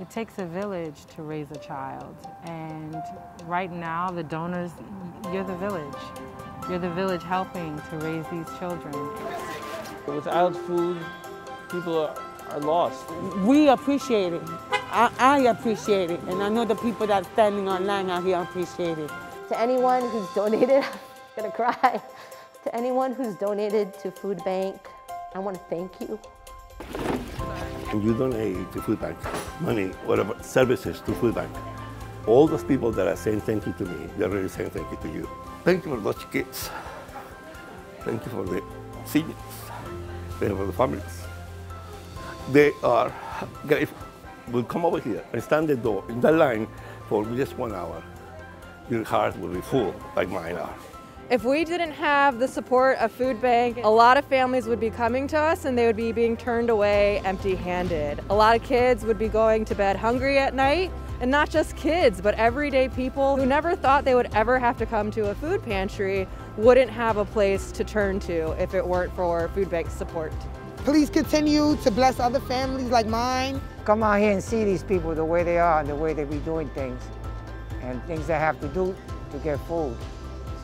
It takes a village to raise a child, and right now the donors, you're the village. You're the village helping to raise these children. Without food, people are, are lost. We appreciate it. I, I appreciate it, and I know the people that are standing online out here appreciate it. To anyone who's donated, I'm gonna cry. To anyone who's donated to Food Bank, I want to thank you. When you donate to food bank money, whatever services to food bank, all those people that are saying thank you to me, they're really saying thank you to you. Thank you for those kids. Thank you for the seniors. Thank you for the families. They are grateful. Will come over here and stand the door in that line for just one hour. Your heart will be full like mine are. If we didn't have the support of Food Bank, a lot of families would be coming to us and they would be being turned away empty handed. A lot of kids would be going to bed hungry at night, and not just kids, but everyday people who never thought they would ever have to come to a food pantry wouldn't have a place to turn to if it weren't for Food Bank support. Please continue to bless other families like mine. Come out here and see these people the way they are and the way they be doing things and things they have to do to get food.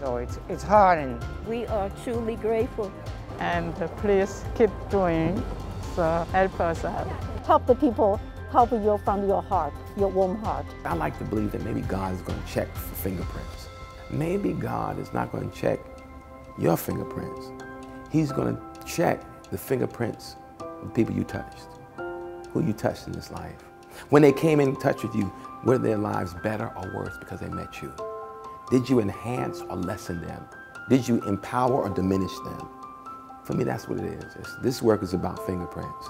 So it's, it's hard and We are truly grateful. And please keep doing, so help us out. Help the people, help you from your heart, your warm heart. I like to believe that maybe God is going to check for fingerprints. Maybe God is not going to check your fingerprints. He's going to check the fingerprints of the people you touched, who you touched in this life. When they came in touch with you, were their lives better or worse because they met you? Did you enhance or lessen them? Did you empower or diminish them? For me, that's what it is. It's, this work is about fingerprints.